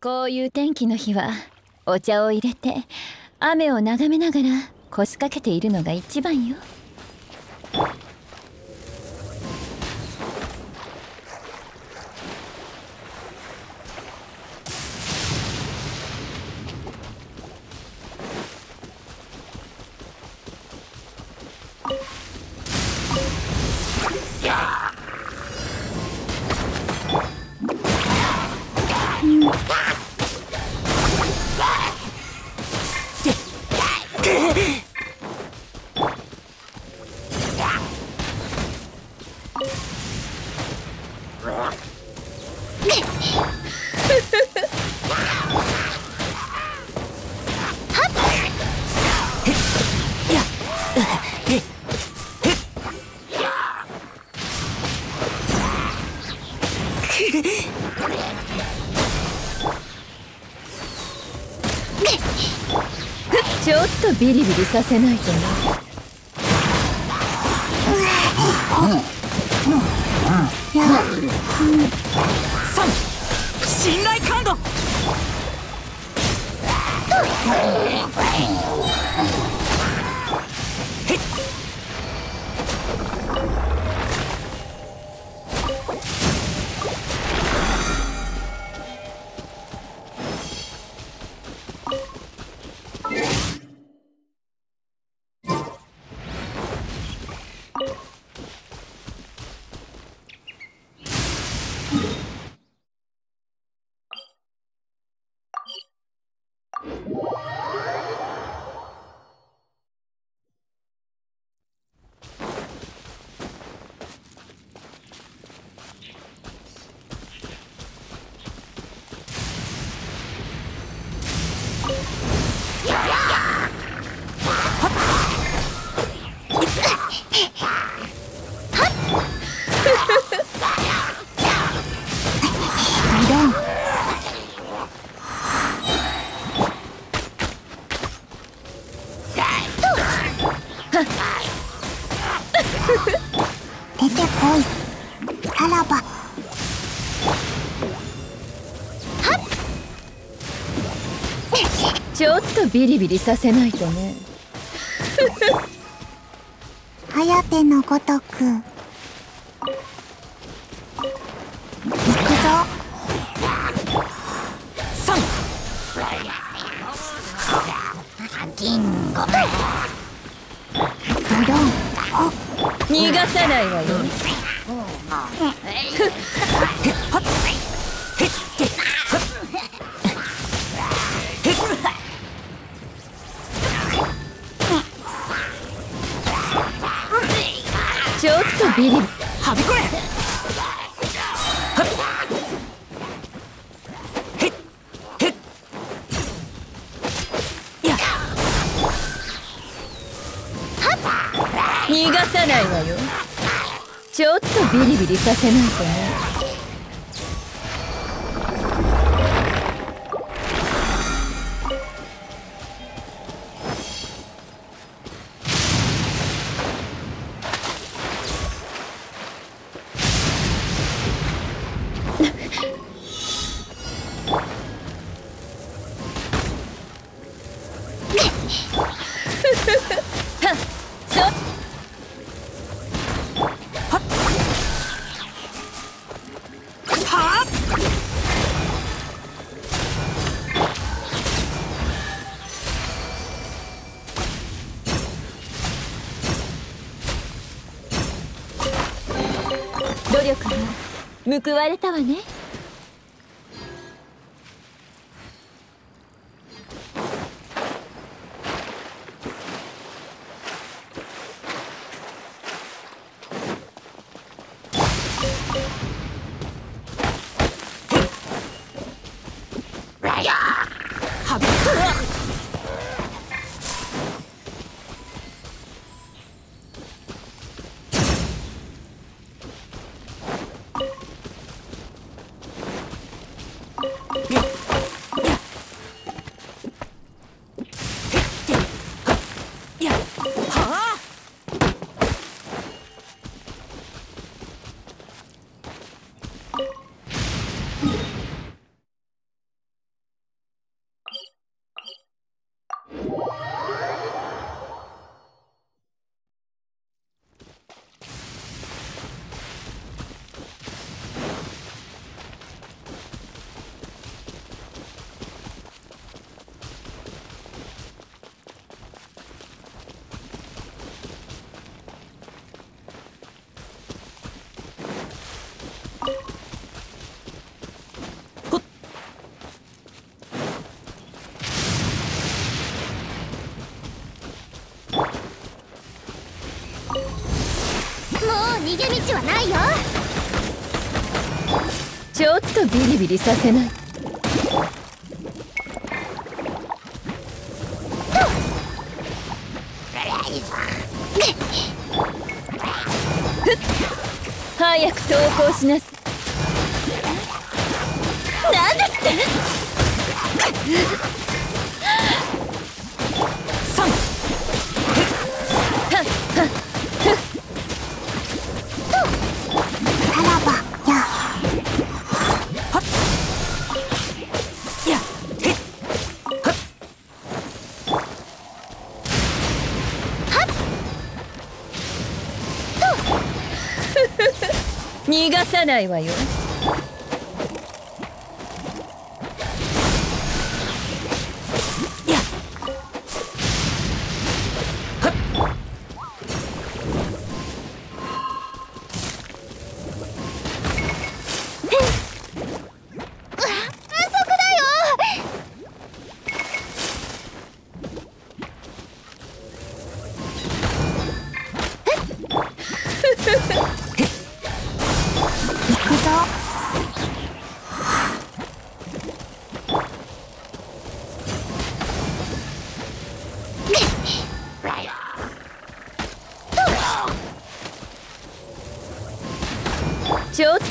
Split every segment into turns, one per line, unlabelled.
こういう天気の日はお茶を入れて雨を眺めながら腰掛けているのが一番よ。ビリビリさせないとな。ビリビリさせないとね。
はやてのごとく
リビリさ報われたわね。
は
ないよ。
ちょっとビリビリさせない。ないわよ。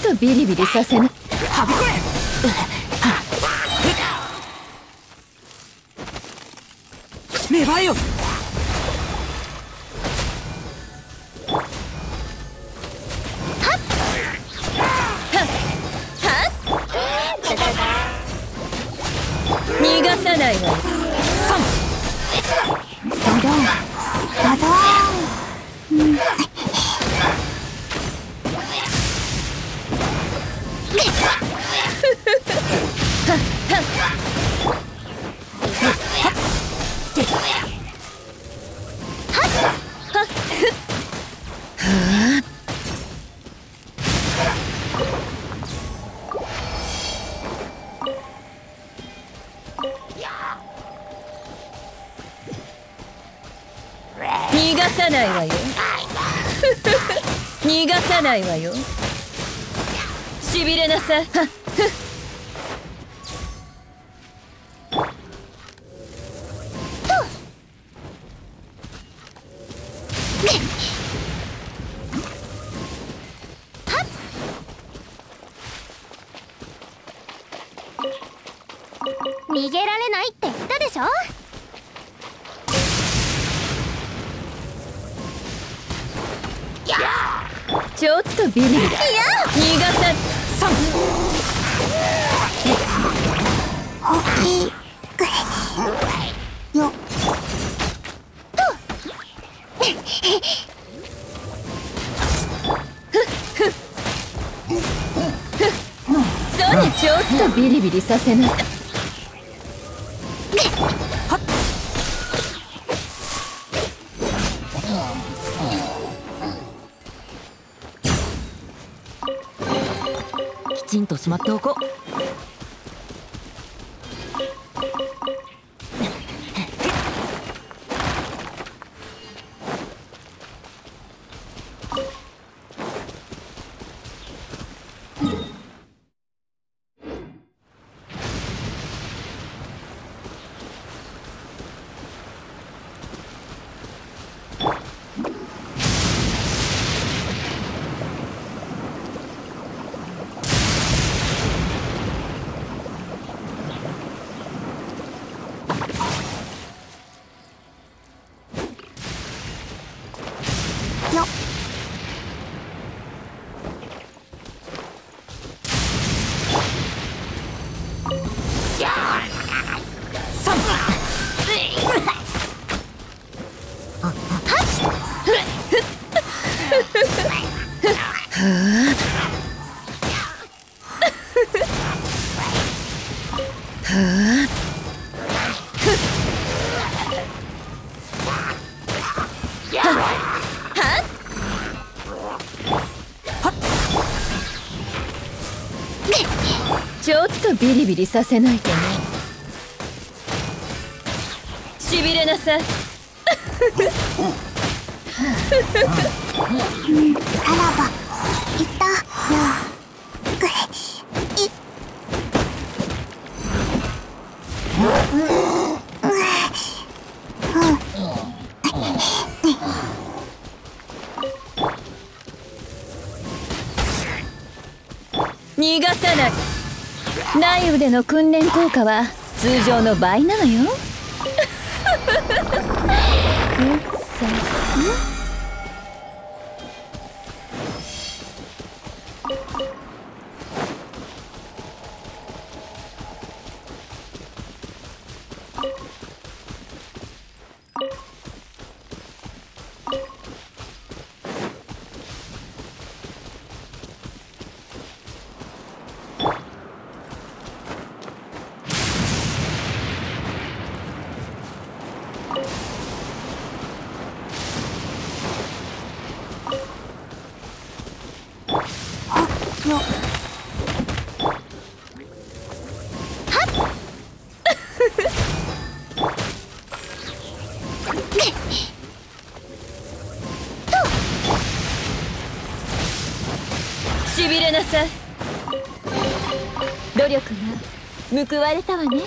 とビリビリさせな
はびこれ。
ないわよ。しびれなさい。ビリビリさせないでね。しびれなさい。での訓練効果は通常の倍なのようっそ
よ。
しびれなさい。努力が報われたわね。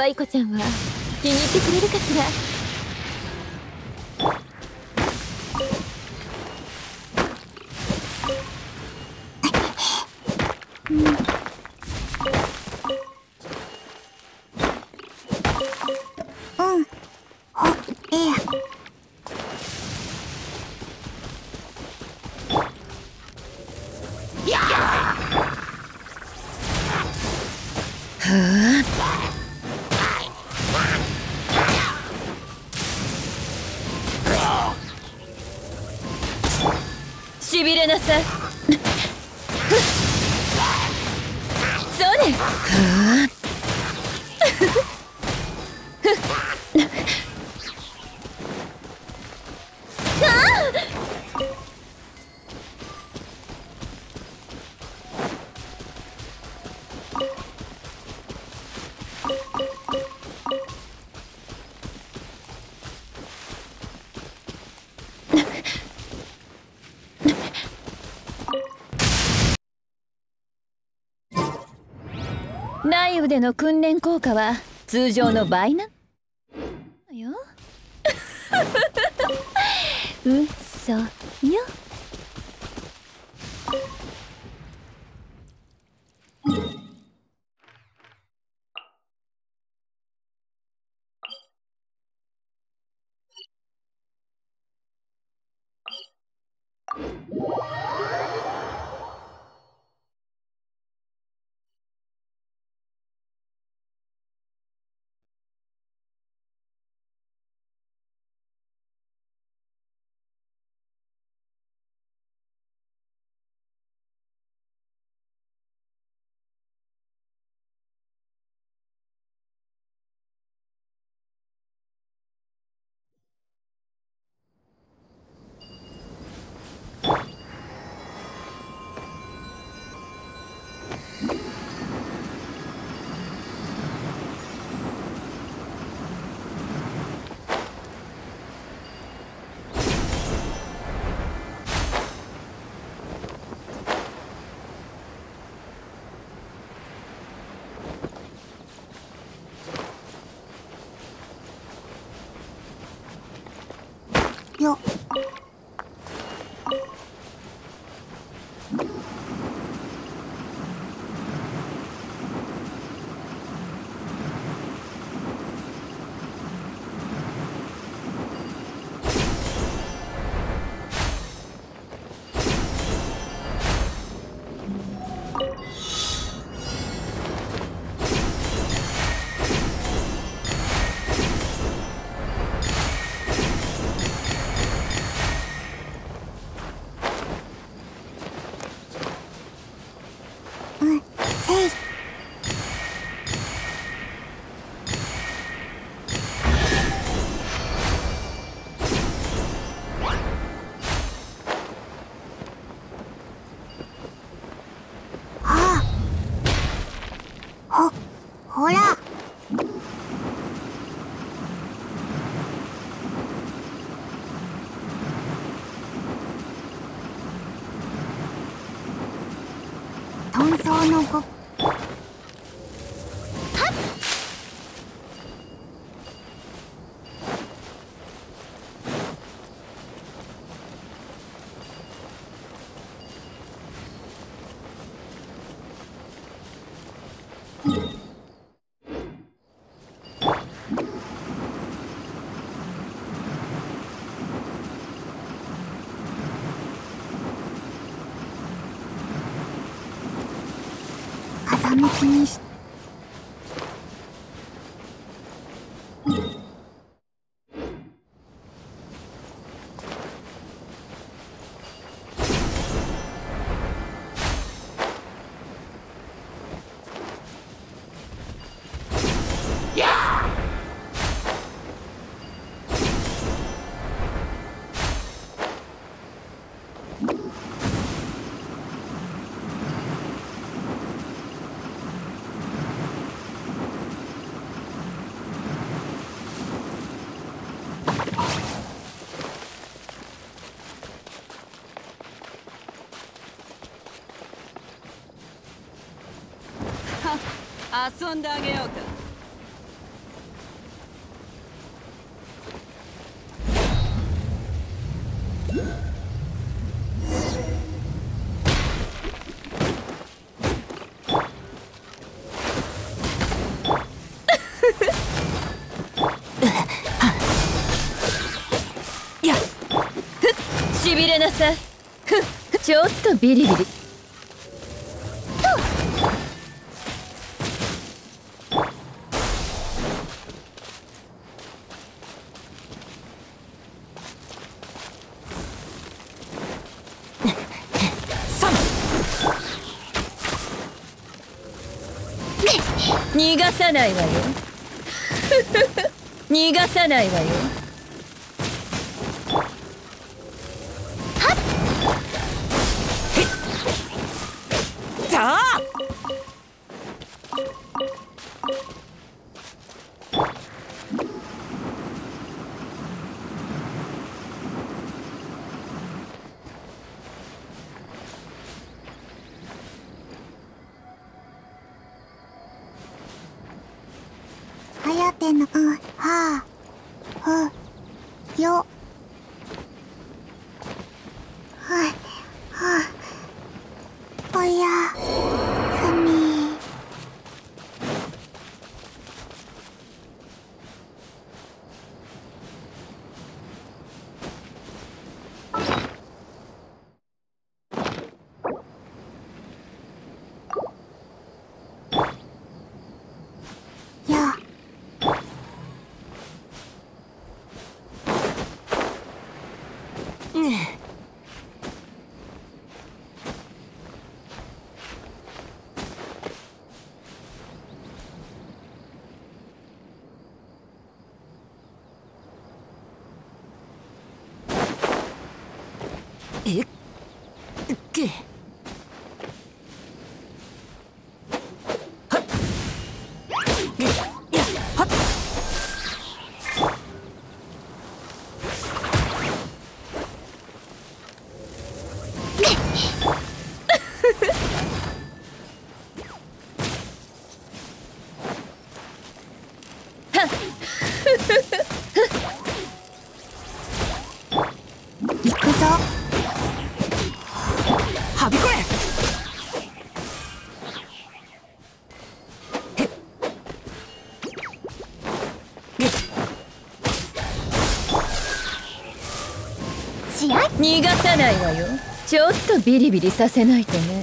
可愛い子ちゃんは気に入ってくれるかしら？内部での訓練効果は通常の倍な？のよ。うそよ。
本当のご
遊んであげようか。
ちょっとビリビリ。ないわよ。逃がさないわよ。
はやての方んはあふよはいはあおやすみや
えっけはっいやはっ
行くぞ
はびこれ
試合
逃がさないわよ。ちょっとビリビリさせないとね。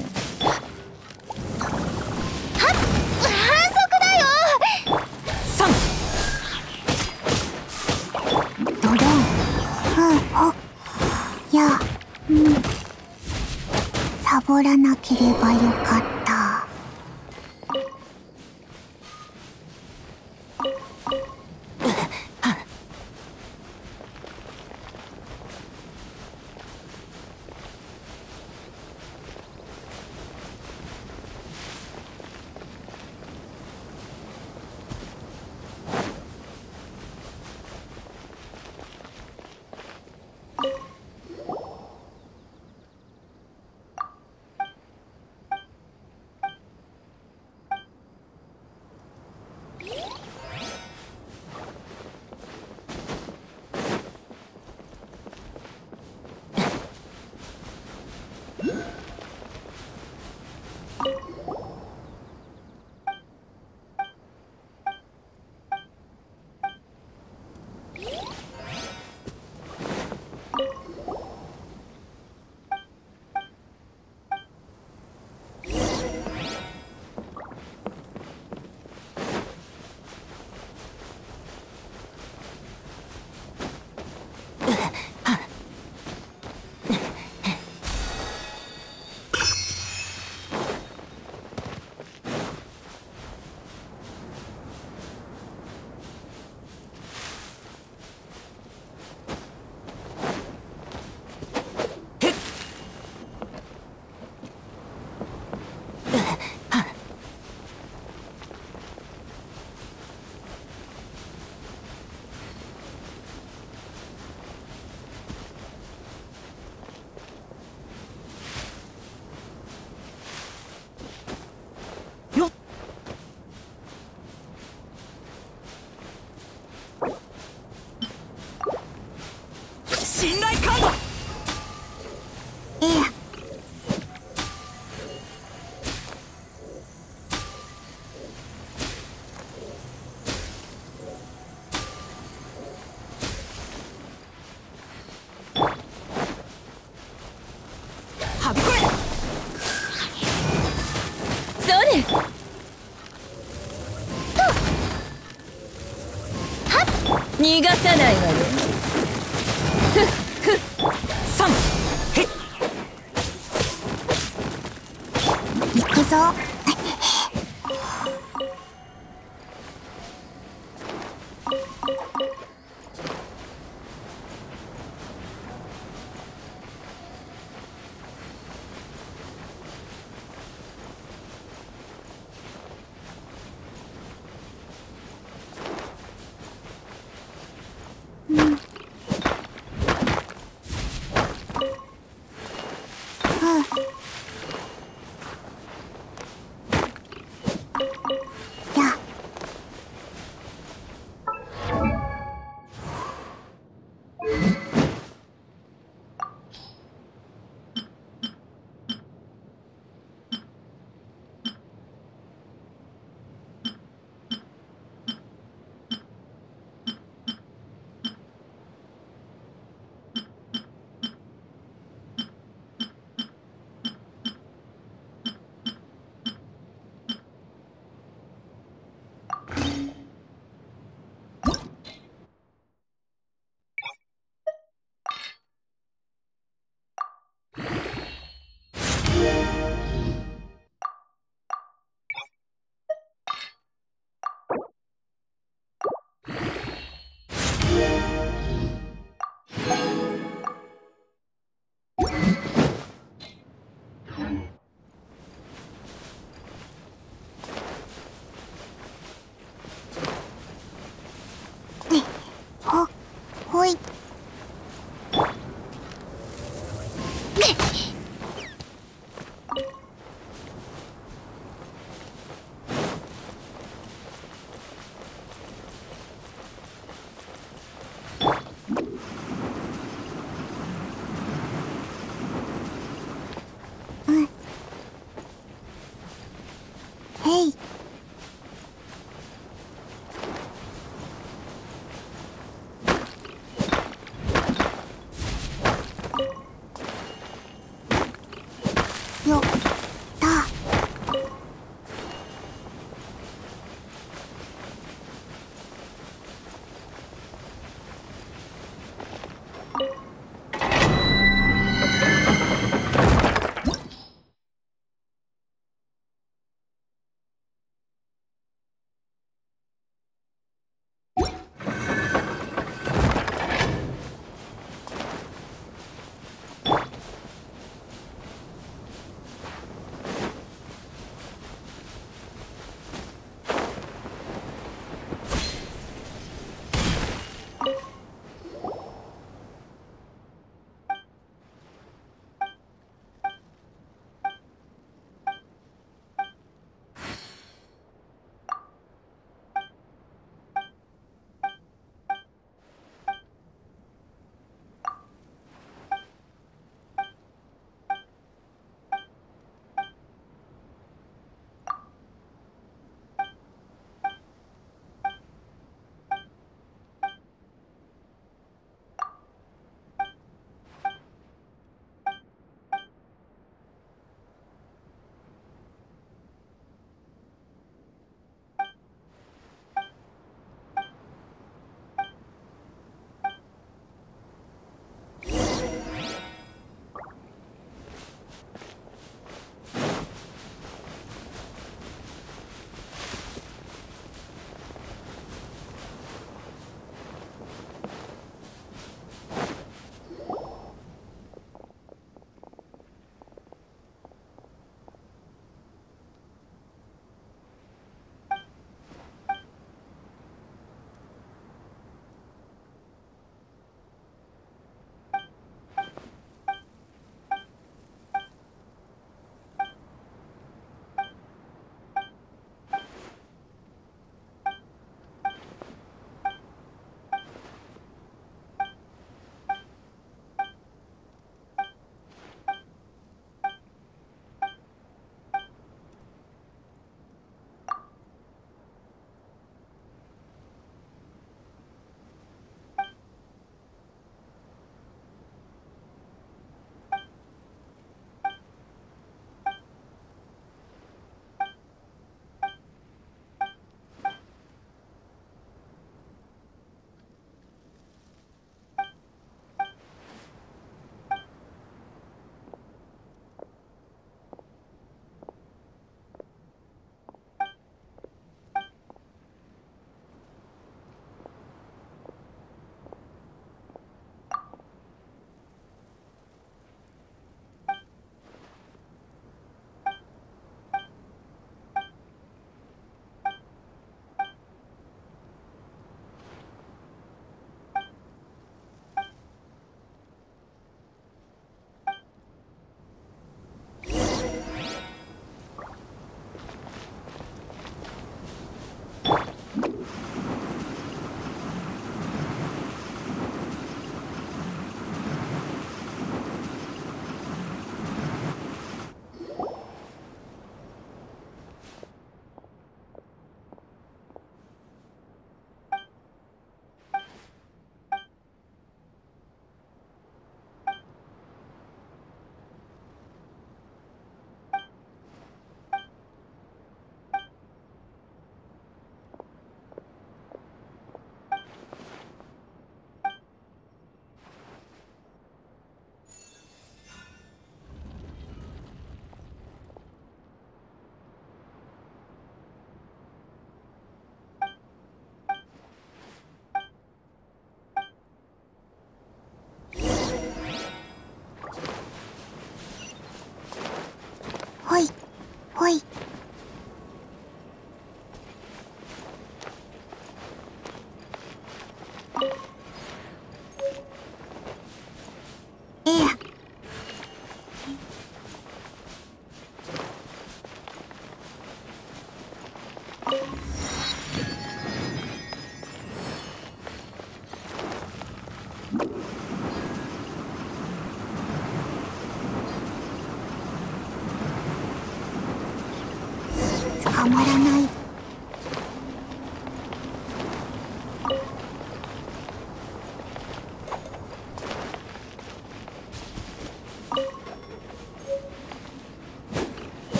逃がさないわ。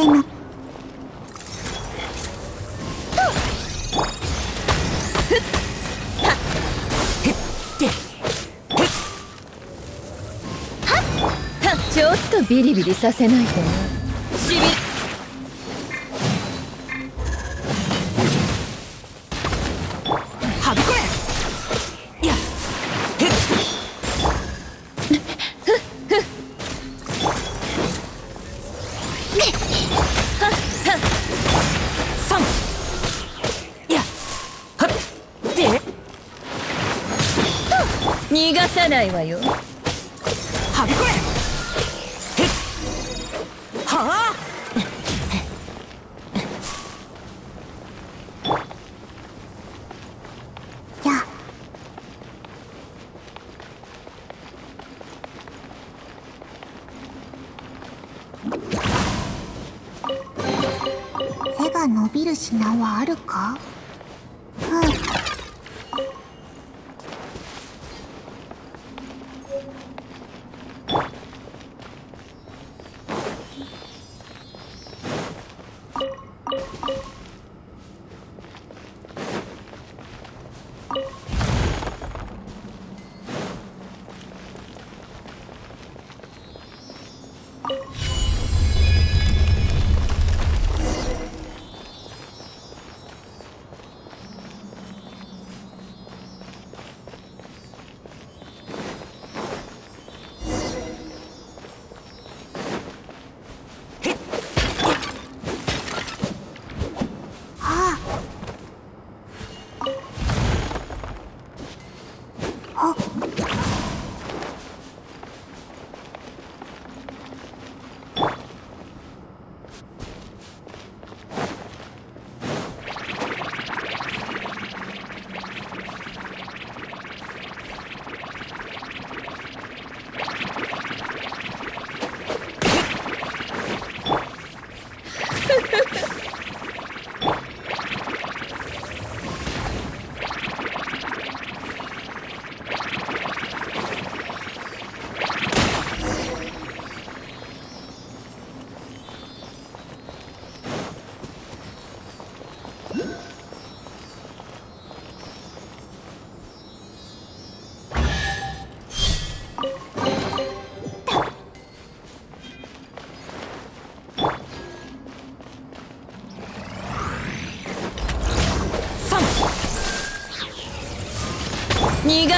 はやての
ちょっとビリビリさせないとね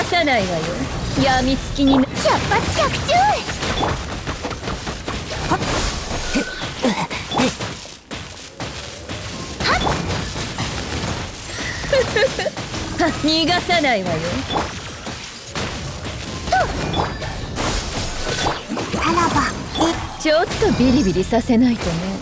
さないわよ
や
みつきに
百発百中
は逃がさないわよ
さらば
ちょっ。とビリビリさせないとね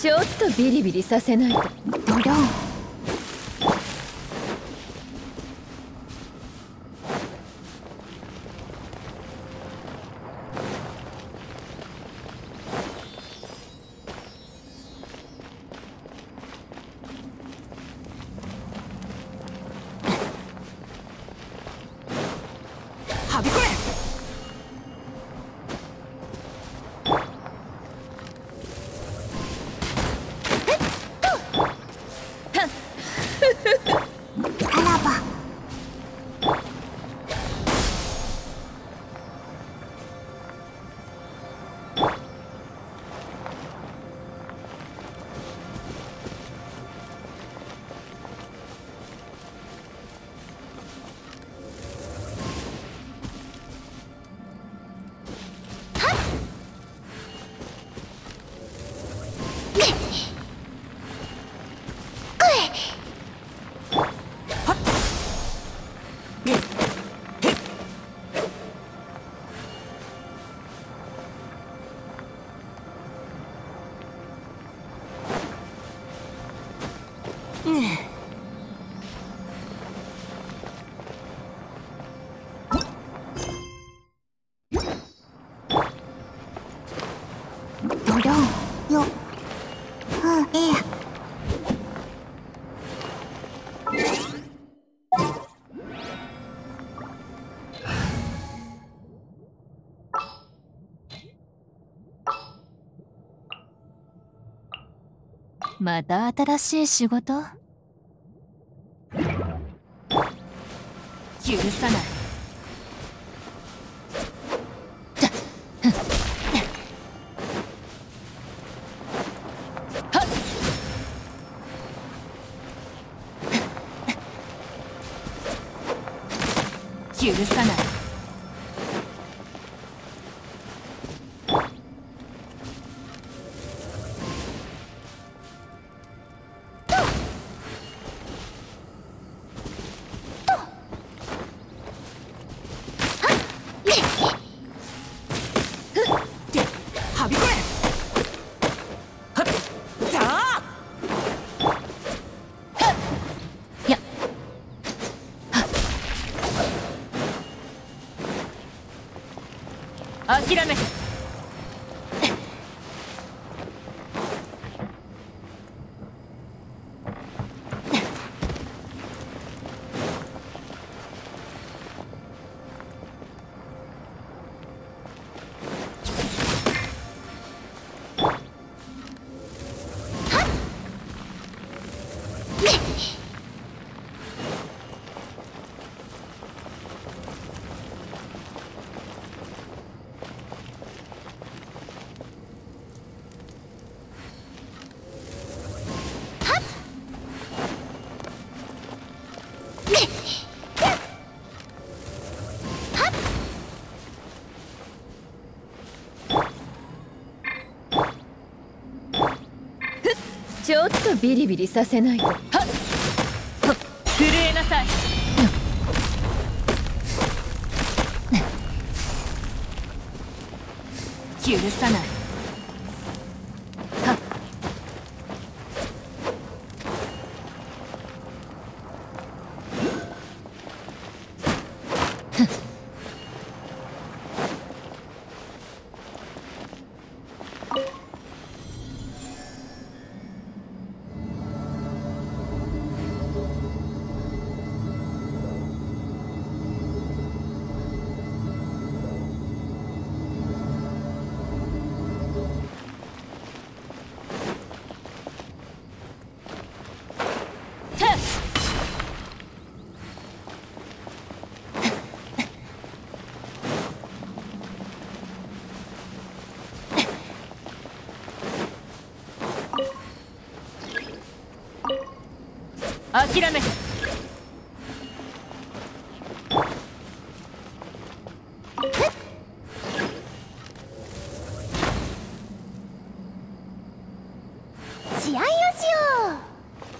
ち
ょっとビリビリさせないと。
ドローン。
また新しい仕事？許さない。諦めてちょっとビリビリさせないと。はっ。はっ。震えなさい。許さない。
諦め。
試合をしよ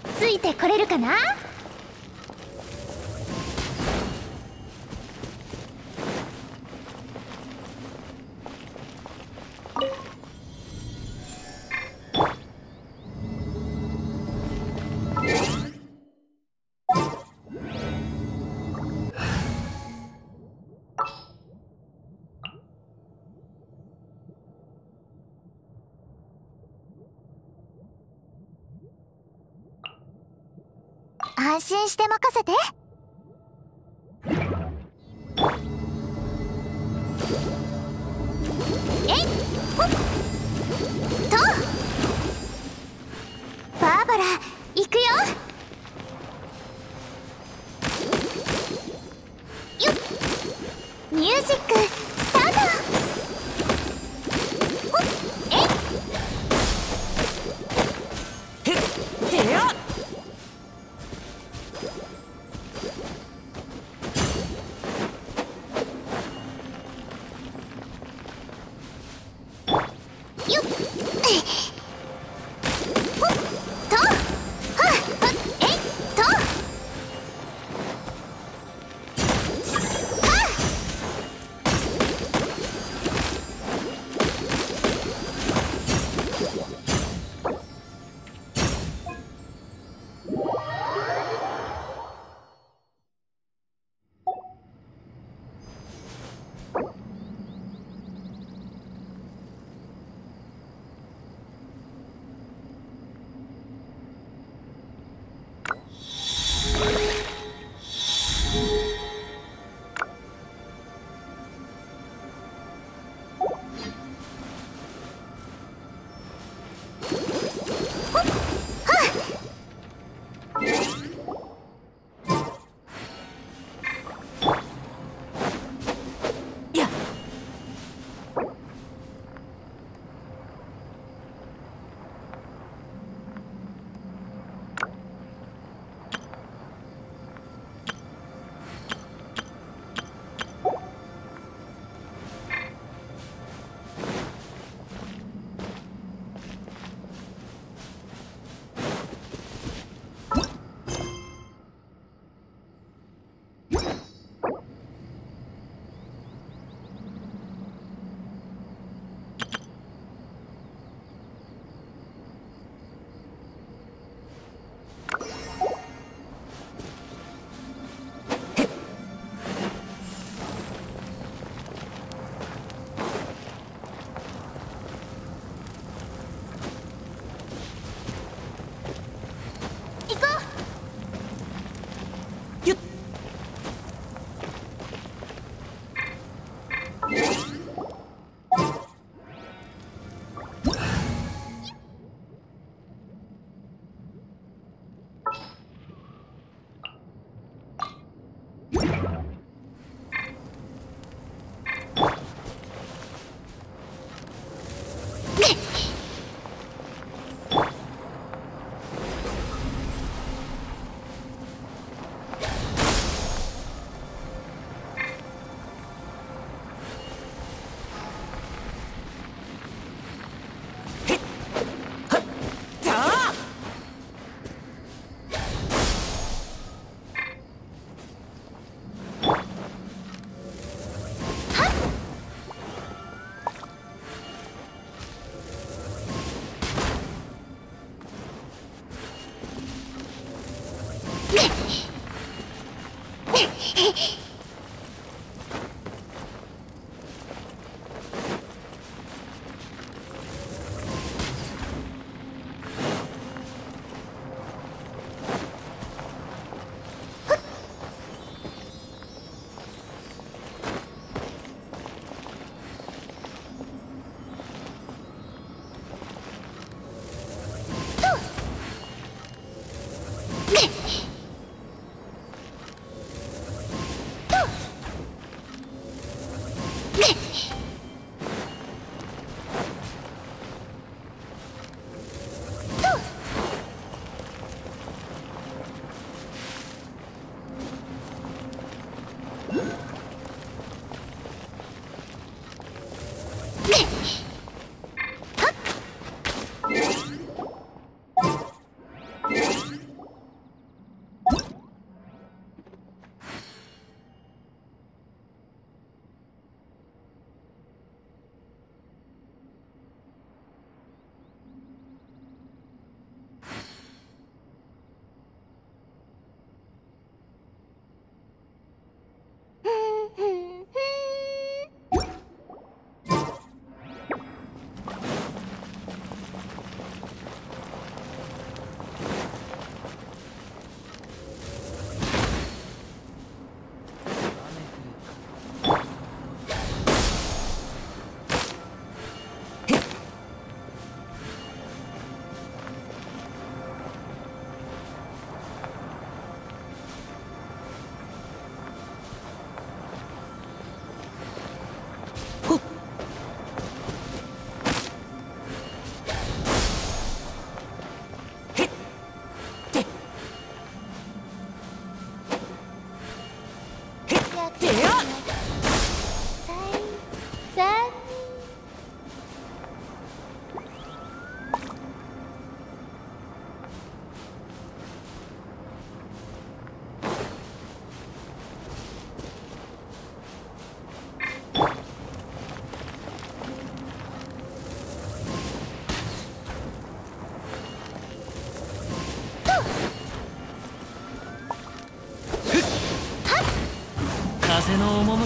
う。ついてこれるかな？信して任せて。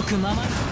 くまま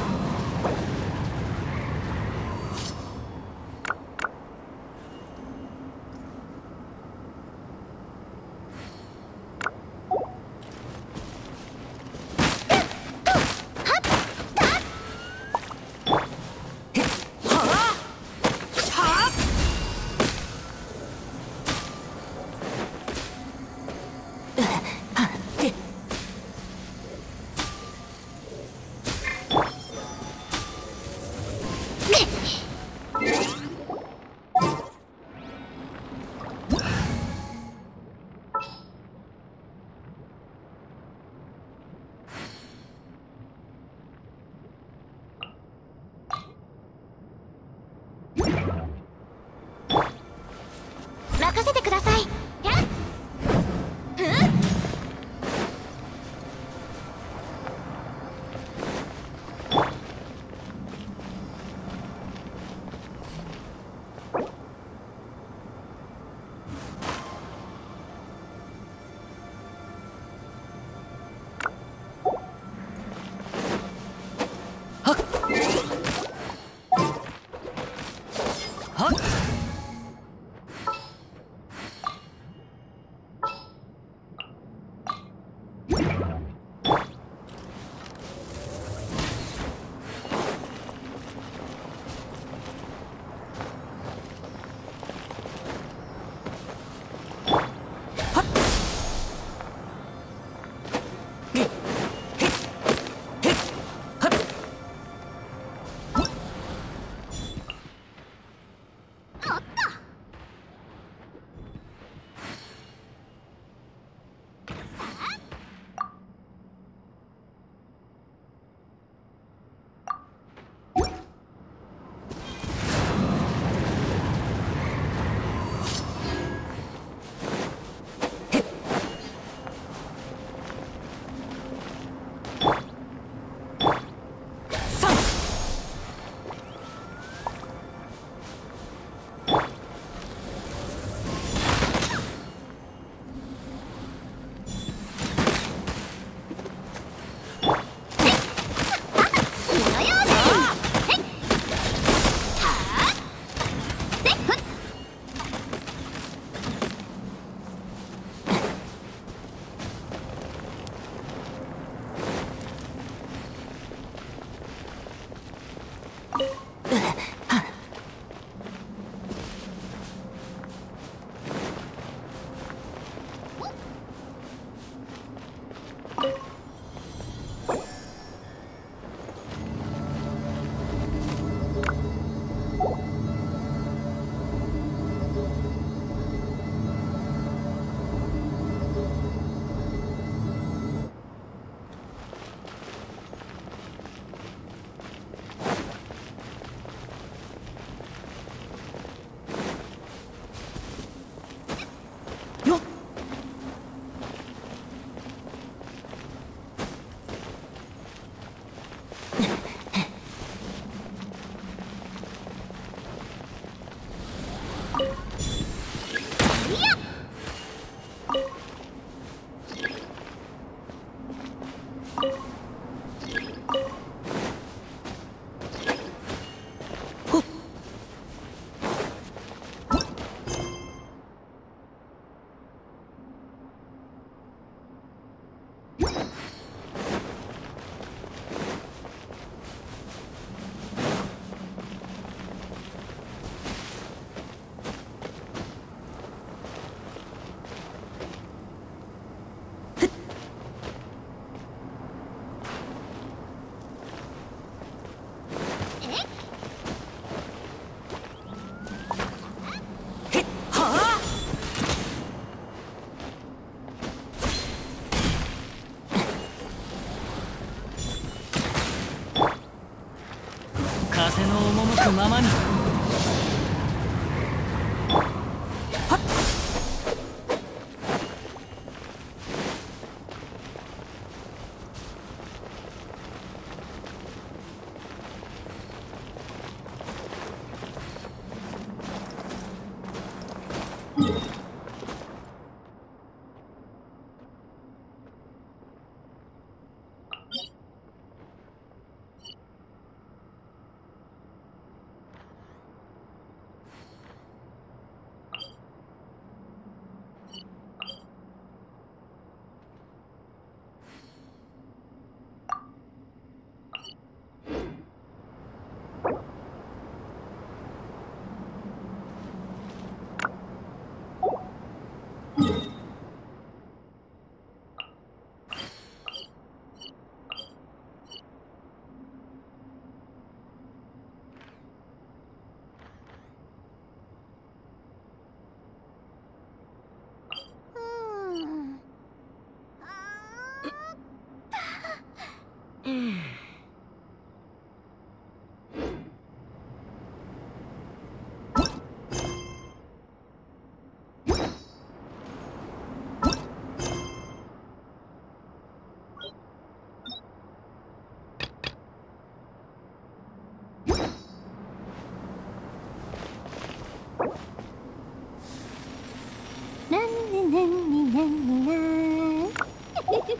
ままに。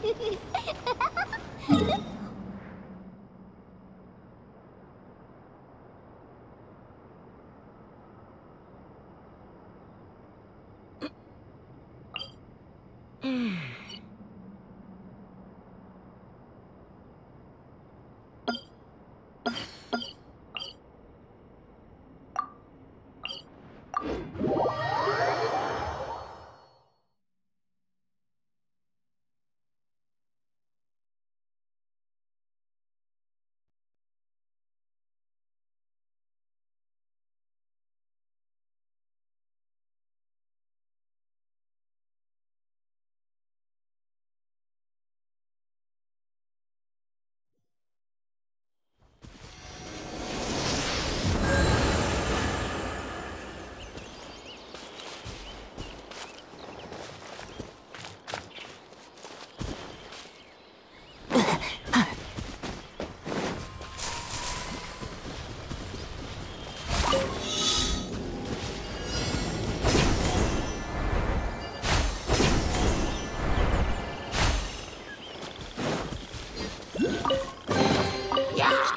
Hehehehe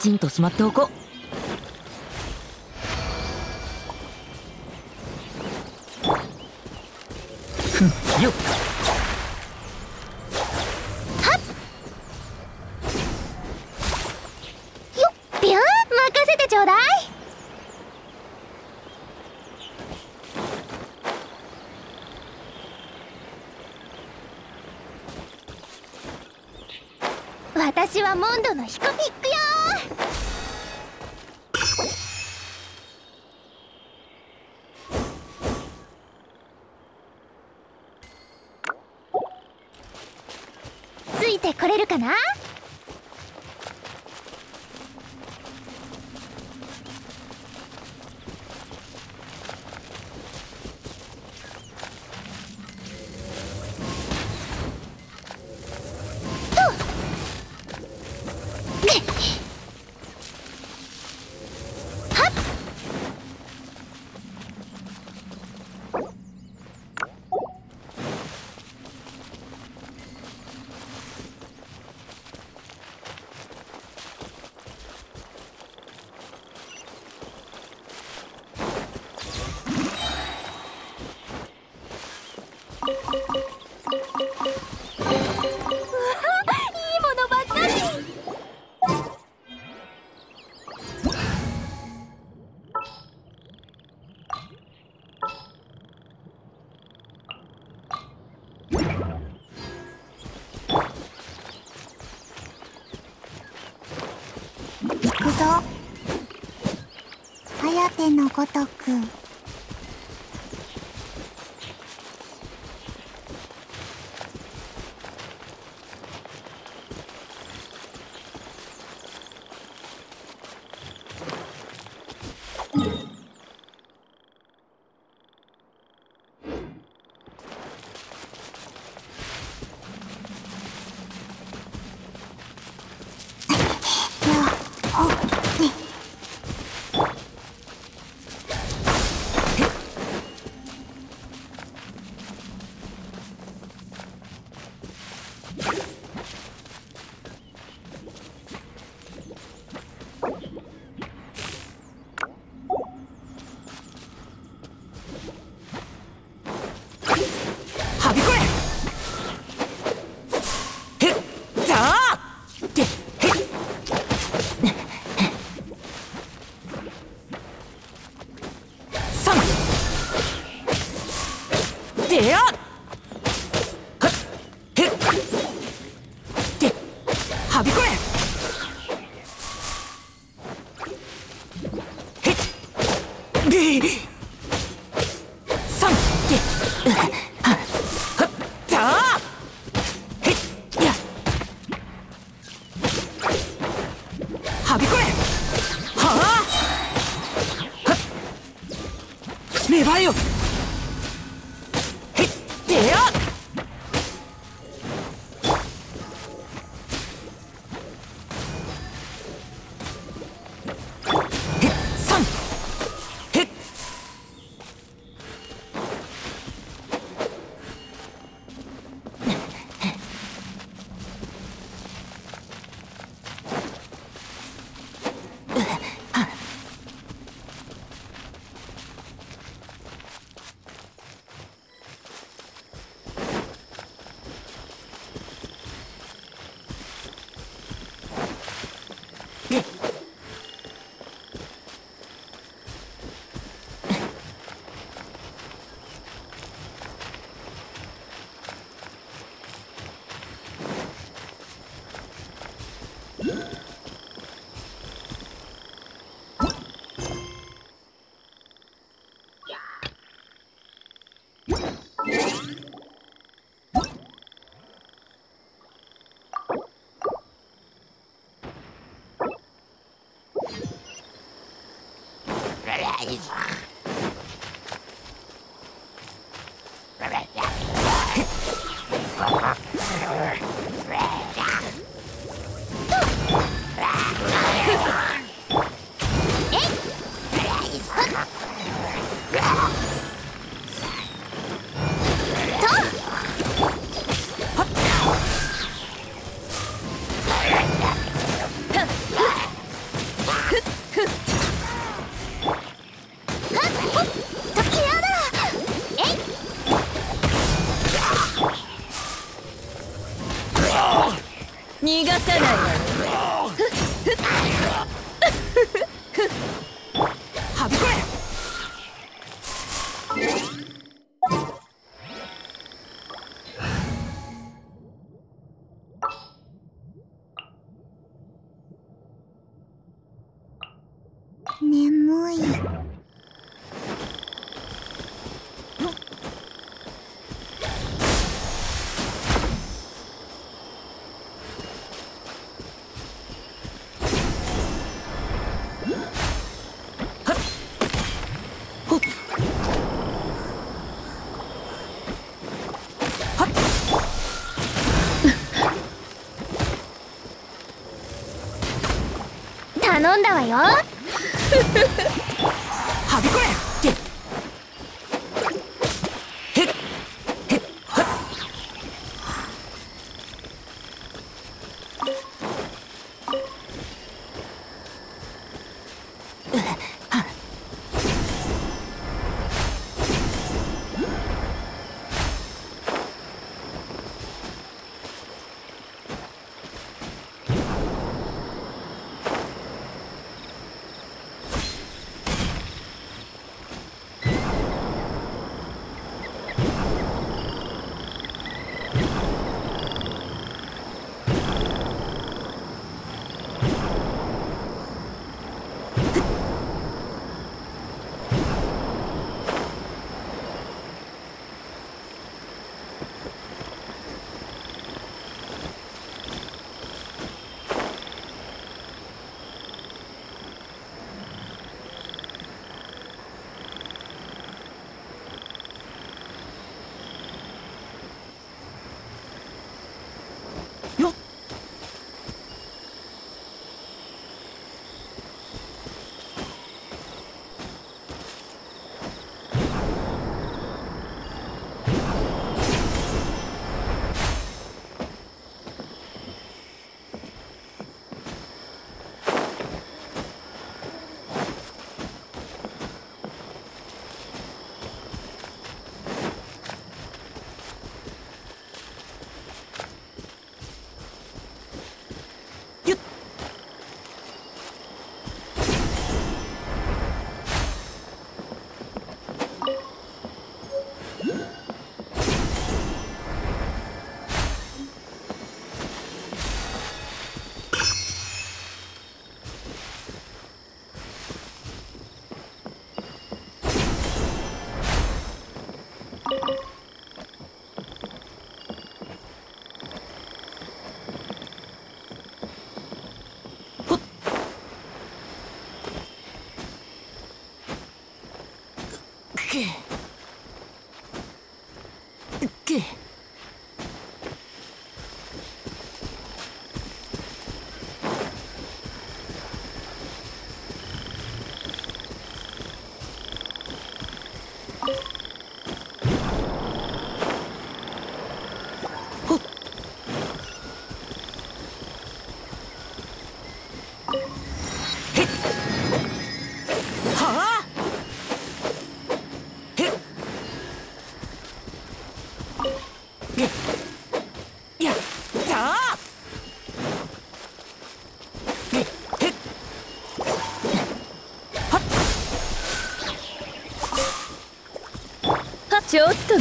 きちんとしまっておこう。
てのごとく。
guys. んだ
わよ。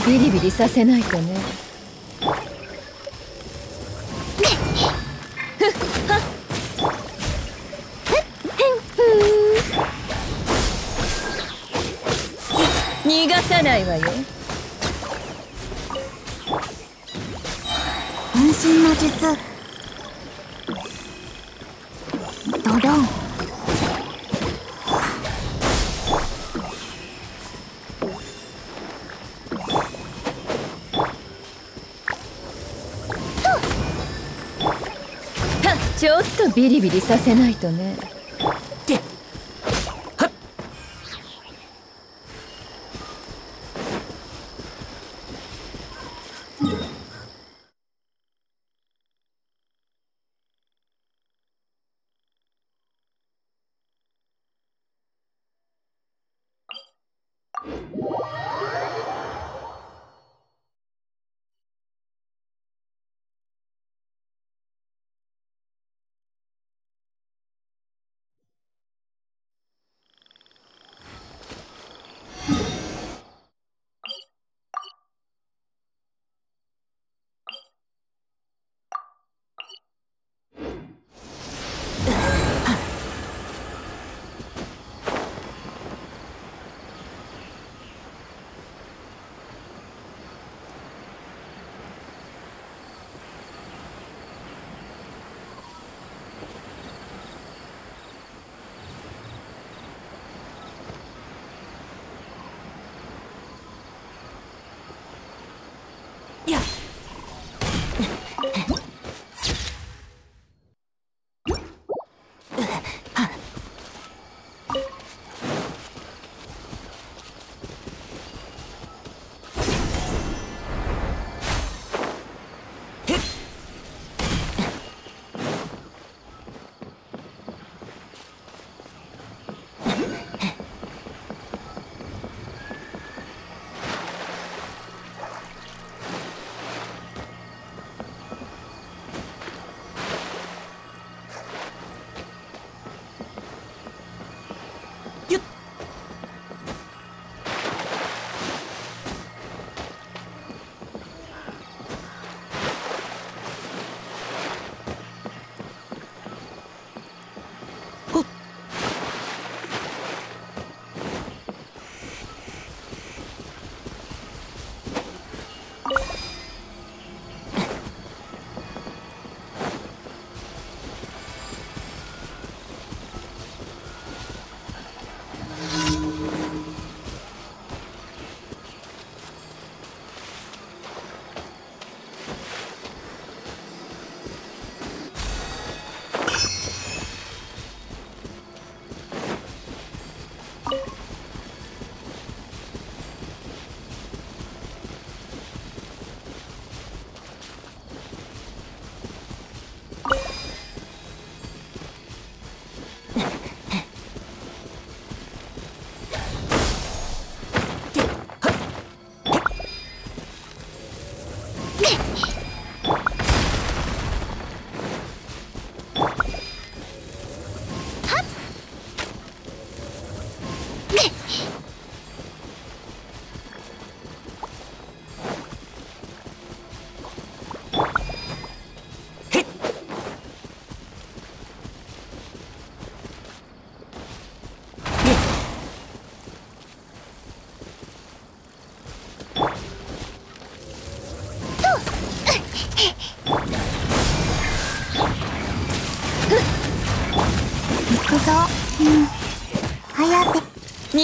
ビリビリさせないとね。逃がさないわよ。ビリビリさせないとね。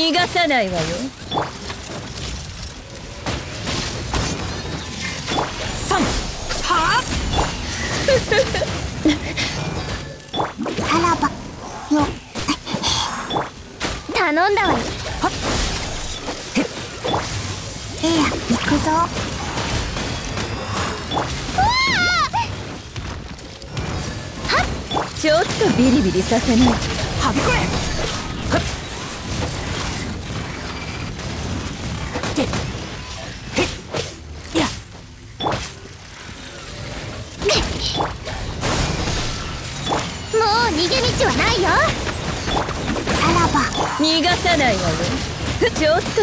逃がさないわよ。三はあ？
さらば。よ。
頼んだわよ。はっ。
え？や行くぞ。わっ。
ちょっとビリビリさせない。
はびこれ。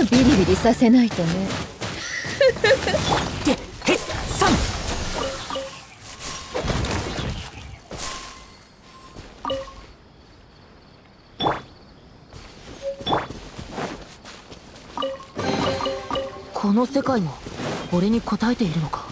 とビリビリさせないとね。
てへっさん。この世界も俺に応えているのか？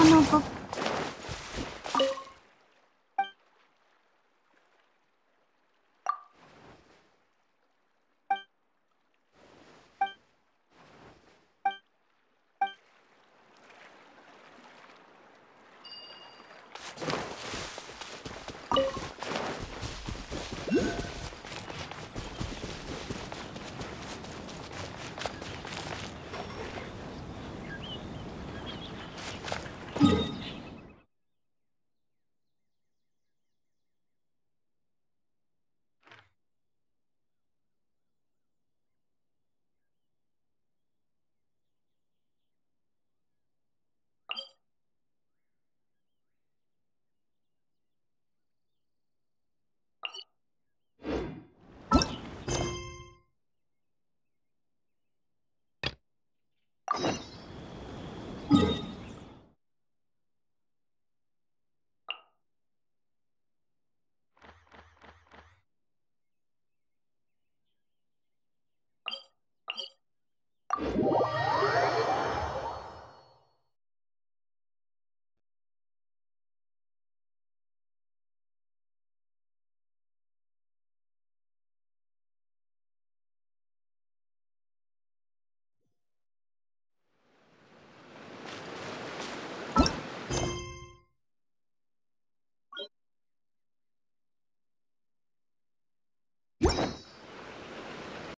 の僕